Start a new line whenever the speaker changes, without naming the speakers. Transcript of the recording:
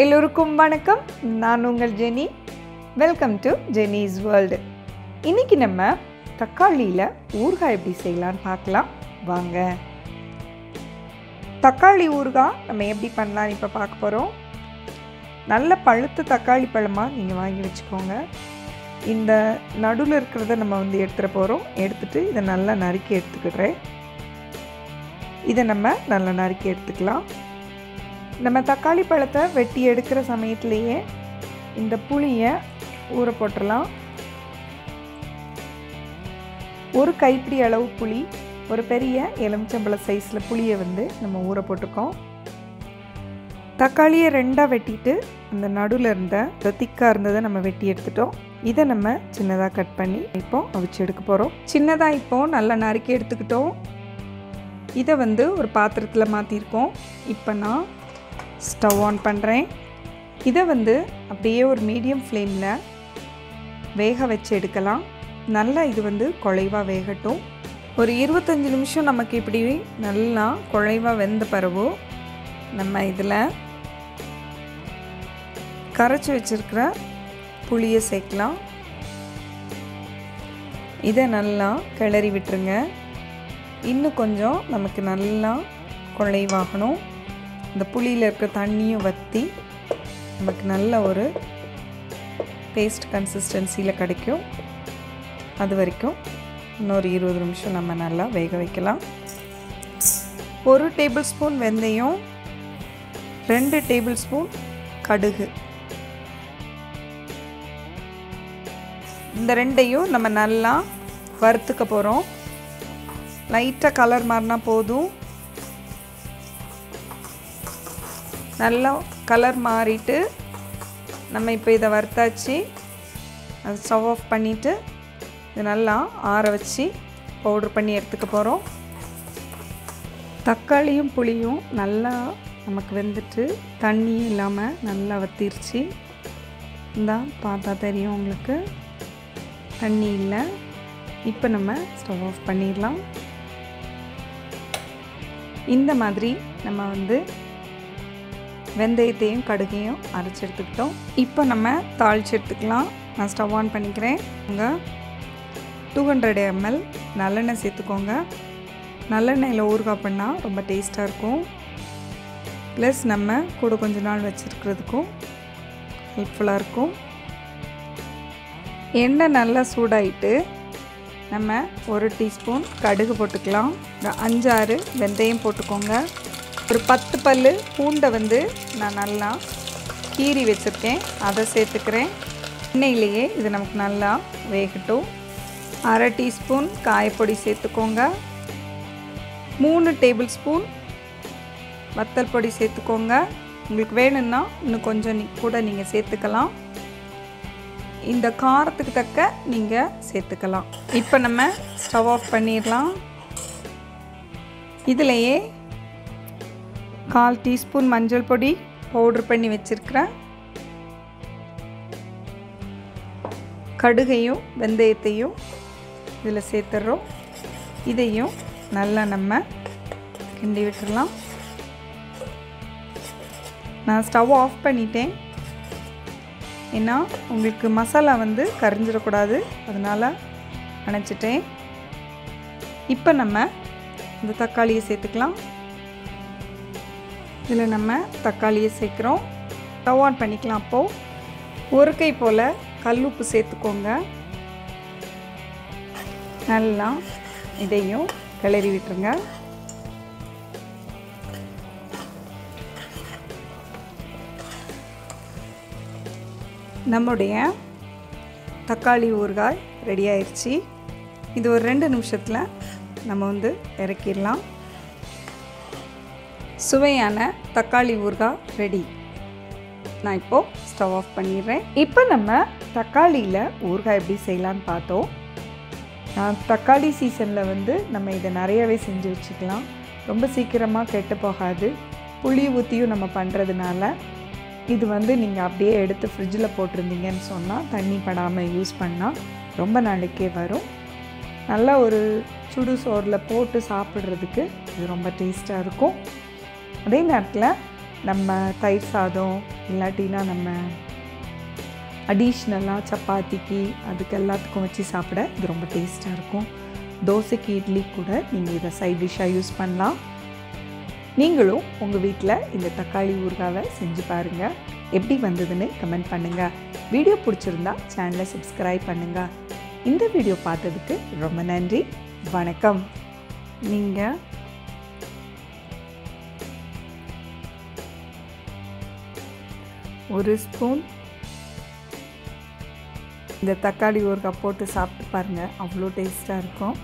எல்லோருக்கும் வணக்கம். நான் உங்கள் Jeni. Welcome to Jeni's world இன்றைக்கி நம்ம தக்காளியில் ஊறுகாய் எப்படி செய்யலான்னு பார்க்கலாம். வாங்க. தக்காளி ஊறுகாய் நம்ம எப்படி பண்ணலான்னு இப்போ பார்க்க போகிறோம் நல்ல பழுத்த தக்காளி பழமாக நீங்கள் வாங்கி வச்சுக்கோங்க. இந்த நடுவில் இருக்கிறத நம்ம வந்து எடுத்துகிட்டு போகிறோம் எடுத்துகிட்டு இதை நல்லா நறுக்கி எடுத்துக்கிடுறேன். இதை நம்ம நல்லா நறுக்கி எடுத்துக்கலாம். நம்ம தக்காளி பழத்தை வெட்டி எடுக்கிற சமயத்துலேயே இந்த புளியை ஊற போட்டுடலாம். ஒரு கைப்பிடி அளவு புளி ஒரு பெரிய எலுமிச்சம்பழ சைஸில் புளியை வந்து நம்ம ஊற போட்டிருக்கோம். தக்காளியை ரெண்டாக வெட்டிட்டு அந்த நடுவில் இருந்த இந்த திக்காக இருந்ததை நம்ம வெட்டி எடுத்துட்டோம். இதை நம்ம சின்னதாக கட் பண்ணி இப்போ அவிச்சு எடுக்க போகிறோம் சின்னதாக இப்போ நல்லா நறுக்கி எடுத்துக்கிட்டோம். இதை வந்து ஒரு பாத்திரத்தில் மாற்றிருக்கோம் இப்போ நான் ஸ்டவ் ஆன் பண்ணுறேன் இதை வந்து அப்படியே ஒரு மீடியம் ஃப்ளேமில் வேக வச்சு எடுக்கலாம். நல்லா இது வந்து குழைவாக வேகட்டும். ஒரு இருபத்தஞ்சி நிமிஷம் நமக்கு இப்படி நல்லா குழைவாக வெந்த பிறகு நம்ம இதில் கரைச்சி வச்சுருக்கிற புளியை சேர்க்கலாம். இதை நல்லா கிளறி விட்டுருங்க. இன்னும் கொஞ்சம் நமக்கு நல்லா குழைவாகணும். இந்த புளியில் இருக்கிற தண்ணியும் வற்றி நமக்கு நல்ல ஒரு பேஸ்ட் கன்சிஸ்டன்சியில் கிடைக்கும். அது வரைக்கும் இன்னொரு இருபது நிமிஷம் நம்ம நல்லா வேக வைக்கலாம். ஒரு டேபிள் ஸ்பூன் வெந்தயம் ரெண்டு டேபிள் ஸ்பூன் கடுகு. இந்த ரெண்டையும் நம்ம நல்லா வறுத்துக்க போகிறோம் லைட்டாக கலர் மாறினா போதும். நல்லா கலர் மாறிட்டு நம்ம இப்போ இதை வறுத்தாச்சு. அது ஸ்டவ் ஆஃப் பண்ணிவிட்டு இது நல்லா ஆற வச்சு பவுட்ரு பண்ணி எடுத்துக்க போகிறோம் தக்காளியும் புளியும் நல்லா நமக்கு வெந்துட்டு தண்ணியும் இல்லாமல் நல்லா வத்திருச்சு. இந்தா பார்த்தா தெரியும் உங்களுக்கு. தண்ணி இல்லை. இப்போ நம்ம ஸ்டவ் ஆஃப் பண்ணிடலாம். இந்த மாதிரி நம்ம வந்து வெந்தயத்தையும் கடுகையும் அரைச்சி எடுத்துக்கிட்டோம். இப்போ நம்ம தாளித்து எடுத்துக்கலாம். நான் ஸ்டவ் ஆன் பண்ணிக்கிறேன். உங்க டூ ஹண்ட்ரட் எம்எல் நல்லெண்ணெய் சேர்த்துக்கோங்க. நல்லெண்ணெயில் ஊறுகாய் பண்ணால் ரொம்ப டேஸ்ட்டாக இருக்கும். ப்ளஸ் நம்ம கூட கொஞ்ச நாள் வச்சுருக்கிறதுக்கும் ஹெல்ப்ஃபுல்லாக இருக்கும். எண்ணெய் நல்லா சூடாயிட்டு நம்ம ஒரு டீஸ்பூன் கடுகு போட்டுக்கலாம். இந்த அஞ்சாறு வெந்தயம் போட்டுக்கோங்க. ஒரு பத்து பல் பூண்டை வந்து நான் நல்லா கீறி வச்சுருக்கேன். அதை சேர்த்துக்கிறேன். எண்ணெயிலேயே இது நமக்கு நல்லா வேகட்டும். அரை டீஸ்பூன் காயப்பொடி சேர்த்துக்கோங்க. மூணு டேபிள் ஸ்பூன் வத்தல் பொடி சேர்த்துக்கோங்க. உங்களுக்கு வேணும்னா இன்னும் கொஞ்சம் நீ கூட நீங்கள் சேர்த்துக்கலாம். இந்த காரத்துக்கு தக்க நீங்கள் சேர்த்துக்கலாம். இப்போ நம்ம ஸ்டவ் ஆஃப் பண்ணிடலாம். இதிலையே கால் டீஸ்பூன் மஞ்சள் பொடி பவுட்ரு பண்ணி வச்சுருக்கிறேன் கடுகையும் வெந்தயத்தையும் இதில் சேர்த்துட்றோம் இதையும் நல்லா நம்ம கிண்டி விட்டுடலாம் நான் ஸ்டவ் ஆஃப் பண்ணிட்டேன். ஏன்னா உங்களுக்கு மசாலா வந்து கரிஞ்சிடக்கூடாது. அதனால் அணைச்சிட்டேன். இப்போ நம்ம இந்த தக்காளியை சேர்த்துக்கலாம். இதில் நம்ம தக்காளியை சேர்க்குறோம். ஸ்டவ் ஆன் பண்ணிக்கலாம் அப்போது ஒரு கை போல் உப்பு சேர்த்துக்கோங்க. நல்லா இதையும் கிளறி விட்டுருங்க. நம்முடைய தக்காளி ஊறுகாய் ரெடி ஆயிடுச்சு இது ஒரு ரெண்டு நிமிஷத்தில் நம்ம வந்து இறக்கிடலாம். சுவையான தக்காளி ஊறுகாய் ரெடி நான் இப்போது ஸ்டவ் ஆஃப் பண்ணிடுறேன். இப்போ நம்ம தக்காளியில் ஊறுகாய் எப்படி செய்யலான்னு பார்த்தோம். தக்காளி சீசனில் வந்து நம்ம இதை நிறையவே செஞ்சு வச்சுக்கலாம். ரொம்ப சீக்கிரமாக கெட்டு போகாது. புளி ஊற்றியும் நம்ம பண்ணுறதுனால இது வந்து நீங்கள் அப்படியே எடுத்து ஃப்ரிட்ஜில் போட்டிருந்தீங்கன்னு சொன்னால் தண்ணி படாமல் யூஸ் பண்ணால் ரொம்ப நாளைக்கே வரும். நல்லா ஒரு சுடு சோறில் போட்டு சாப்பிட்றதுக்கு இது ரொம்ப டேஸ்ட்டாக இருக்கும். அதே நேரத்தில் நம்ம தயிர் சாதம் இல்லாட்டினா நம்ம அடிஷ்னலாக சப்பாத்திக்கு அதுக்கு எல்லாத்துக்கும் வச்சு சாப்பிட இது ரொம்ப டேஸ்ட்டாக இருக்கும். தோசைக்கு இட்லி கூட நீங்கள் இதை சைட் டிஷ்ஷாக யூஸ் பண்ணலாம். நீங்களும் உங்கள் வீட்டில் இந்த தக்காளி ஊறுகாவை செஞ்சு பாருங்கள் எப்படி வந்ததுன்னு கமெண்ட் பண்ணுங்கள் வீடியோ பிடிச்சிருந்தா சேனலை சப்ஸ்கிரைப் பண்ணுங்கள் இந்த வீடியோ பார்த்ததுக்கு ரொம்ப நன்றி. வணக்கம். நீங்கள் ஒரு ஸ்பூன் இந்த தக்காளி ஊறுகாய் போட்டு சாப்பிட்டு பாருங்கள் அவ்வளோ டேஸ்ட்டாக இருக்கும்.